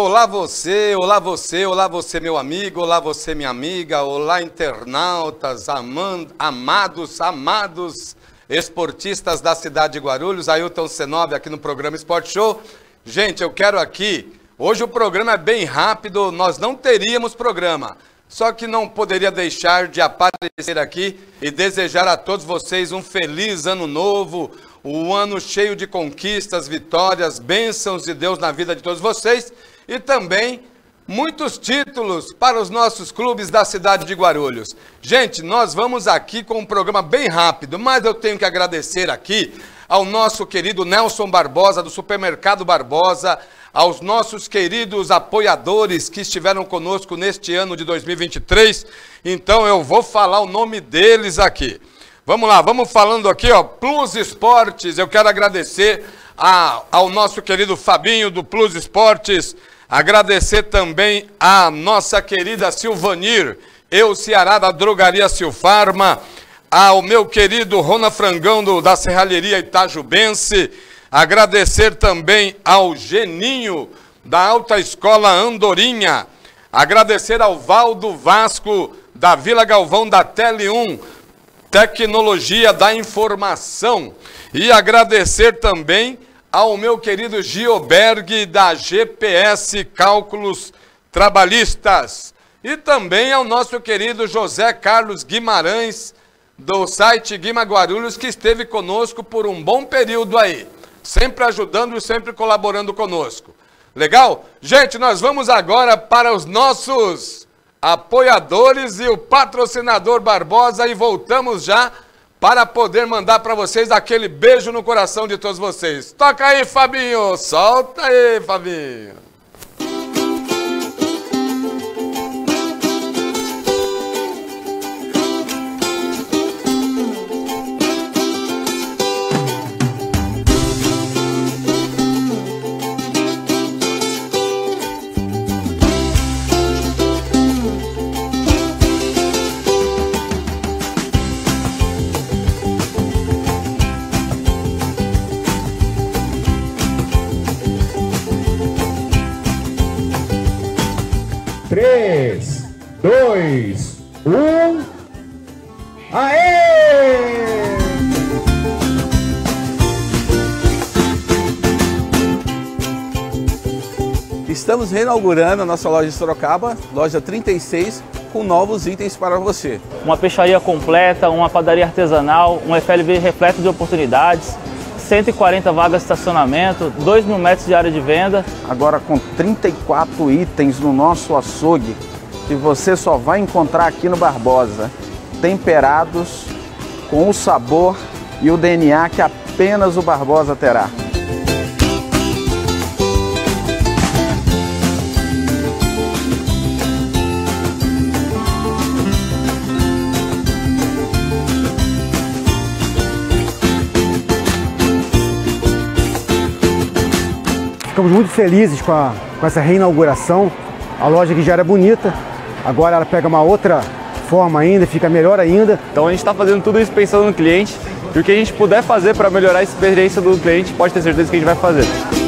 Olá você, olá você, olá você meu amigo, olá você minha amiga, olá internautas, amando, amados, amados esportistas da cidade de Guarulhos, Ailton C9 aqui no programa Esporte Show. Gente, eu quero aqui, hoje o programa é bem rápido, nós não teríamos programa, só que não poderia deixar de aparecer aqui e desejar a todos vocês um feliz ano novo, um ano cheio de conquistas, vitórias, bênçãos de Deus na vida de todos vocês e também muitos títulos para os nossos clubes da cidade de Guarulhos. Gente, nós vamos aqui com um programa bem rápido, mas eu tenho que agradecer aqui ao nosso querido Nelson Barbosa, do Supermercado Barbosa, aos nossos queridos apoiadores que estiveram conosco neste ano de 2023. Então eu vou falar o nome deles aqui. Vamos lá, vamos falando aqui, ó, Plus Esportes. Eu quero agradecer a, ao nosso querido Fabinho do Plus Esportes, Agradecer também a nossa querida Silvanir, eu, Ceará da Drogaria Silfarma, ao meu querido Rona Frangão do, da Serralheria Itajubense, agradecer também ao Geninho da Alta Escola Andorinha, agradecer ao Valdo Vasco da Vila Galvão da Tele 1, Tecnologia da Informação, e agradecer também ao meu querido Gioberg da GPS Cálculos Trabalhistas e também ao nosso querido José Carlos Guimarães do site Guima Guarulhos que esteve conosco por um bom período aí, sempre ajudando e sempre colaborando conosco. Legal? Gente, nós vamos agora para os nossos apoiadores e o patrocinador Barbosa e voltamos já para poder mandar para vocês aquele beijo no coração de todos vocês. Toca aí, Fabinho! Solta aí, Fabinho! Estamos reinaugurando a nossa loja de Sorocaba, loja 36, com novos itens para você. Uma peixaria completa, uma padaria artesanal, um FLV repleto de oportunidades, 140 vagas de estacionamento, 2 mil metros de área de venda. Agora com 34 itens no nosso açougue, que você só vai encontrar aqui no Barbosa, temperados com o sabor e o DNA que apenas o Barbosa terá. Muito felizes com, a, com essa reinauguração. A loja que já era bonita, agora ela pega uma outra forma ainda, fica melhor ainda. Então a gente está fazendo tudo isso pensando no cliente e o que a gente puder fazer para melhorar a experiência do cliente, pode ter certeza que a gente vai fazer.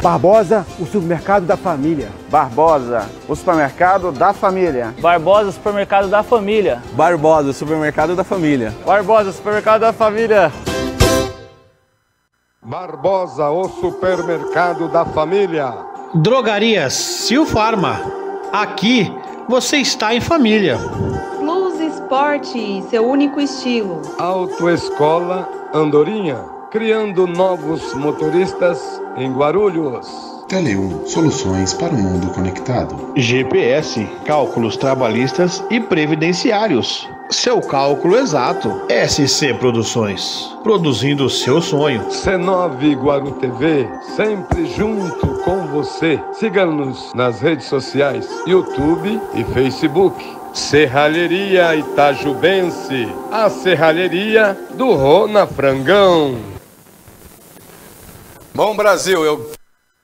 Barbosa, o supermercado da família. Barbosa, o supermercado da família. Barbosa, supermercado da família. Barbosa, supermercado da família. Barbosa, supermercado da família. Barbosa, o supermercado da família. Drogarias Silfarma. Aqui você está em família. Plus Esporte, seu único estilo. Autoescola Andorinha criando novos motoristas em Guarulhos. Tele1 Soluções para o mundo conectado. GPS Cálculos trabalhistas e previdenciários. Seu cálculo exato. SC Produções. Produzindo o seu sonho. C9 Guaru TV, sempre junto com você. Siga-nos nas redes sociais, YouTube e Facebook. Serralheria Itajubense, a serralheria do Rona Frangão. Bom, Brasil, eu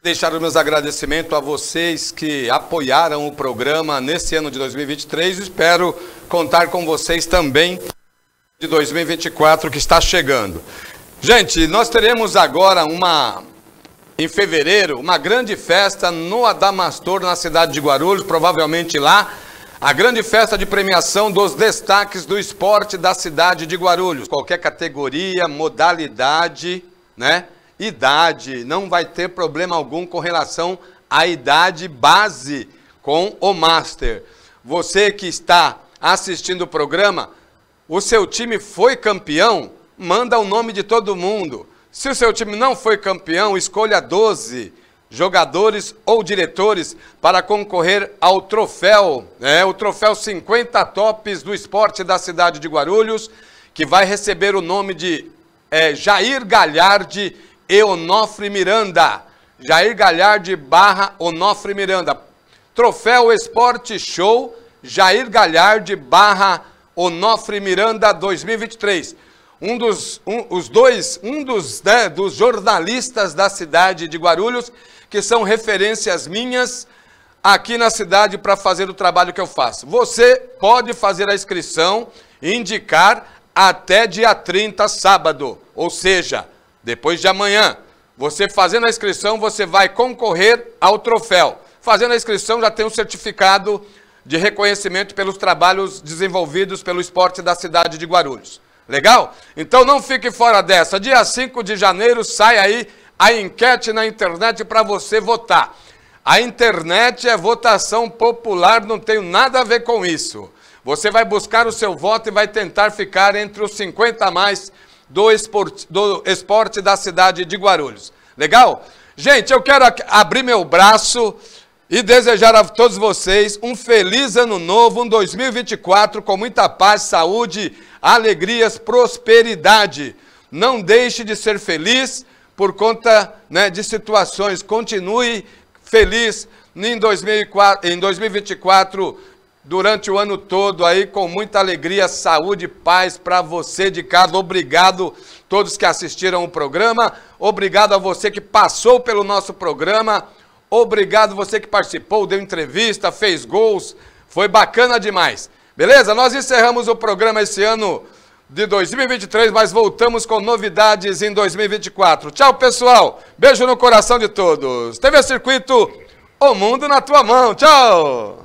deixar os meus agradecimentos a vocês que apoiaram o programa nesse ano de 2023. Espero contar com vocês também de 2024 que está chegando. Gente, nós teremos agora uma em fevereiro, uma grande festa no Adamastor, na cidade de Guarulhos, provavelmente lá, a grande festa de premiação dos destaques do esporte da cidade de Guarulhos. Qualquer categoria, modalidade, né? Idade, não vai ter problema algum com relação à idade base com o Master. Você que está assistindo o programa, o seu time foi campeão, manda o nome de todo mundo. Se o seu time não foi campeão, escolha 12 jogadores ou diretores para concorrer ao troféu, né, o troféu 50 tops do esporte da cidade de Guarulhos, que vai receber o nome de é, Jair Galhardi e Onofre Miranda. Jair Galhardi barra Onofre Miranda. Troféu Esporte Show Jair Galhardi barra Onofre Miranda 2023 um dos, um, os dois, um dos, né, dos jornalistas da cidade de Guarulhos, que são referências minhas aqui na cidade para fazer o trabalho que eu faço. Você pode fazer a inscrição e indicar até dia 30, sábado, ou seja, depois de amanhã. Você fazendo a inscrição, você vai concorrer ao troféu. Fazendo a inscrição, já tem um certificado de reconhecimento pelos trabalhos desenvolvidos pelo esporte da cidade de Guarulhos. Legal? Então não fique fora dessa. Dia 5 de janeiro sai aí a enquete na internet para você votar. A internet é votação popular, não tenho nada a ver com isso. Você vai buscar o seu voto e vai tentar ficar entre os 50 a mais do esporte, do esporte da cidade de Guarulhos. Legal? Gente, eu quero abrir meu braço e desejar a todos vocês um feliz ano novo, um 2024 com muita paz, saúde, alegrias, prosperidade. Não deixe de ser feliz por conta né, de situações. Continue feliz em, 2004, em 2024, durante o ano todo, aí com muita alegria, saúde, paz para você de casa. Obrigado todos que assistiram o programa. Obrigado a você que passou pelo nosso programa. Obrigado você que participou, deu entrevista, fez gols. Foi bacana demais. Beleza? Nós encerramos o programa esse ano de 2023, mas voltamos com novidades em 2024. Tchau, pessoal. Beijo no coração de todos. TV Circuito, o mundo na tua mão. Tchau.